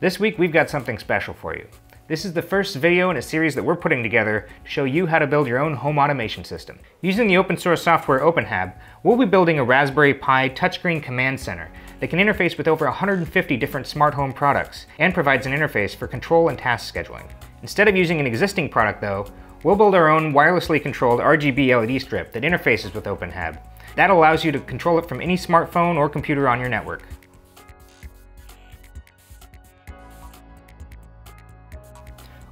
This week we've got something special for you. This is the first video in a series that we're putting together to show you how to build your own home automation system. Using the open source software OpenHab, we'll be building a Raspberry Pi touchscreen command center that can interface with over 150 different smart home products and provides an interface for control and task scheduling. Instead of using an existing product though, we'll build our own wirelessly controlled RGB LED strip that interfaces with OpenHab. That allows you to control it from any smartphone or computer on your network.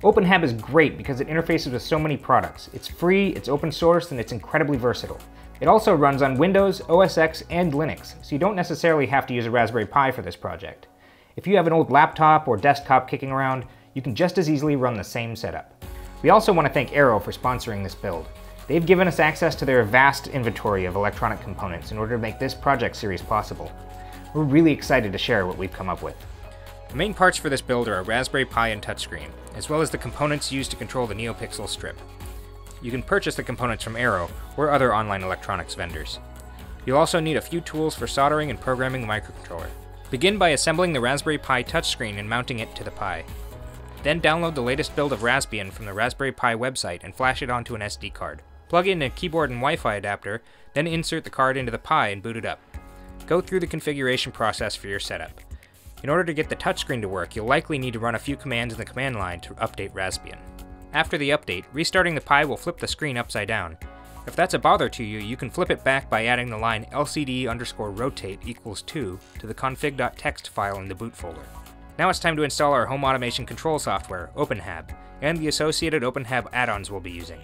OpenHab is great because it interfaces with so many products. It's free, it's open source, and it's incredibly versatile. It also runs on Windows, OS X, and Linux, so you don't necessarily have to use a Raspberry Pi for this project. If you have an old laptop or desktop kicking around, you can just as easily run the same setup. We also want to thank Arrow for sponsoring this build. They've given us access to their vast inventory of electronic components in order to make this project series possible. We're really excited to share what we've come up with. The main parts for this build are a Raspberry Pi and touchscreen, as well as the components used to control the NeoPixel strip. You can purchase the components from Arrow or other online electronics vendors. You'll also need a few tools for soldering and programming the microcontroller. Begin by assembling the Raspberry Pi touchscreen and mounting it to the Pi. Then download the latest build of Raspbian from the Raspberry Pi website and flash it onto an SD card. Plug in a keyboard and Wi-Fi adapter, then insert the card into the Pi and boot it up. Go through the configuration process for your setup. In order to get the touchscreen to work, you'll likely need to run a few commands in the command line to update Raspbian. After the update, restarting the Pi will flip the screen upside down. If that's a bother to you, you can flip it back by adding the line lcd underscore rotate equals 2 to the config.txt file in the boot folder. Now it's time to install our home automation control software, OpenHab, and the associated OpenHab add-ons we'll be using.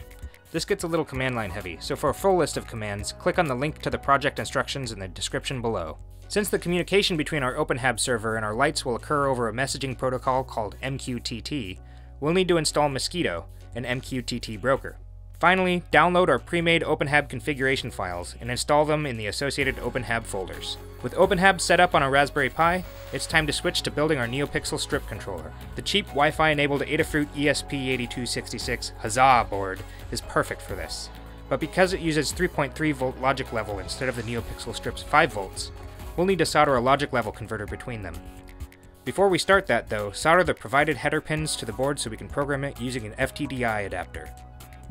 This gets a little command line heavy, so for a full list of commands, click on the link to the project instructions in the description below. Since the communication between our OpenHab server and our lights will occur over a messaging protocol called MQTT, we'll need to install Mosquitto, an MQTT broker. Finally, download our pre-made OpenHab configuration files and install them in the associated OpenHab folders. With OpenHab set up on a Raspberry Pi, it's time to switch to building our NeoPixel strip controller. The cheap Wi-Fi enabled Adafruit ESP8266 Huzzah board is perfect for this. But because it uses 3.3 volt logic level instead of the NeoPixel strip's 5 volts, We'll need to solder a logic level converter between them. Before we start that though, solder the provided header pins to the board so we can program it using an FTDI adapter.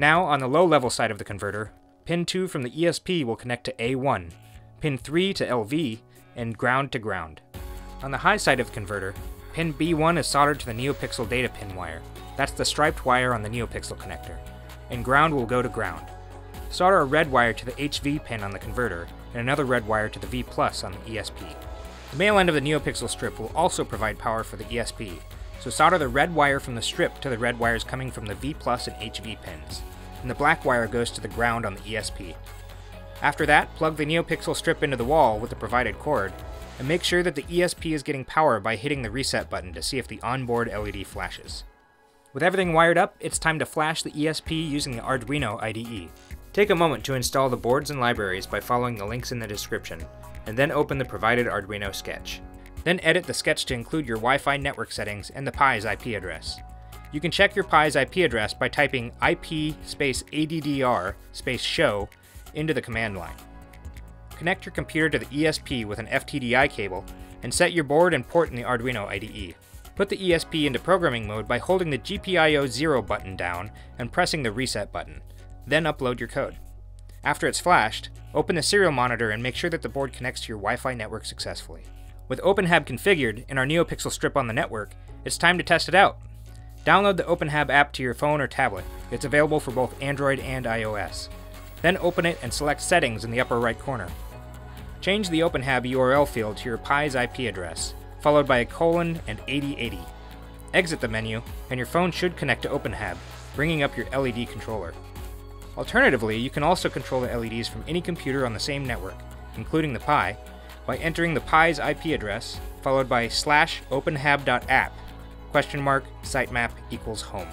Now, on the low level side of the converter, pin 2 from the ESP will connect to A1, pin 3 to LV, and ground to ground. On the high side of the converter, pin B1 is soldered to the NeoPixel data pin wire. That's the striped wire on the NeoPixel connector. And ground will go to ground. Solder a red wire to the HV pin on the converter, and another red wire to the V Plus on the ESP. The male end of the NeoPixel strip will also provide power for the ESP, so solder the red wire from the strip to the red wires coming from the V Plus and HV pins, and the black wire goes to the ground on the ESP. After that, plug the NeoPixel strip into the wall with the provided cord, and make sure that the ESP is getting power by hitting the reset button to see if the onboard LED flashes. With everything wired up, it's time to flash the ESP using the Arduino IDE. Take a moment to install the boards and libraries by following the links in the description, and then open the provided Arduino sketch. Then edit the sketch to include your Wi-Fi network settings and the Pi's IP address. You can check your Pi's IP address by typing IP space ADDR space show into the command line. Connect your computer to the ESP with an FTDI cable and set your board and port in the Arduino IDE. Put the ESP into programming mode by holding the GPIO 0 button down and pressing the reset button then upload your code. After it's flashed, open the serial monitor and make sure that the board connects to your Wi-Fi network successfully. With OpenHab configured and our NeoPixel strip on the network, it's time to test it out. Download the OpenHab app to your phone or tablet. It's available for both Android and iOS. Then open it and select Settings in the upper right corner. Change the OpenHab URL field to your Pi's IP address, followed by a colon and 8080. Exit the menu, and your phone should connect to OpenHab, bringing up your LED controller. Alternatively, you can also control the LEDs from any computer on the same network, including the Pi, by entering the Pi's IP address, followed by slash openhab.app, question mark, sitemap equals home.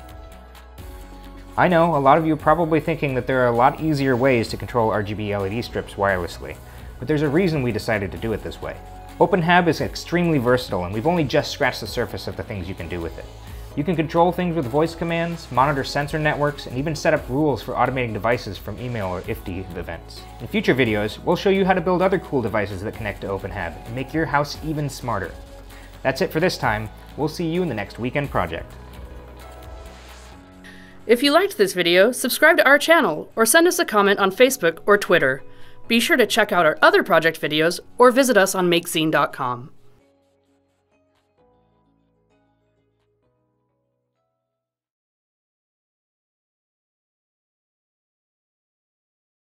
I know, a lot of you are probably thinking that there are a lot easier ways to control RGB LED strips wirelessly, but there's a reason we decided to do it this way. OpenHab is extremely versatile and we've only just scratched the surface of the things you can do with it. You can control things with voice commands, monitor sensor networks, and even set up rules for automating devices from email or IFTTT events. In future videos, we'll show you how to build other cool devices that connect to OpenHab and make your house even smarter. That's it for this time. We'll see you in the next weekend project. If you liked this video, subscribe to our channel or send us a comment on Facebook or Twitter. Be sure to check out our other project videos or visit us on MakeZine.com.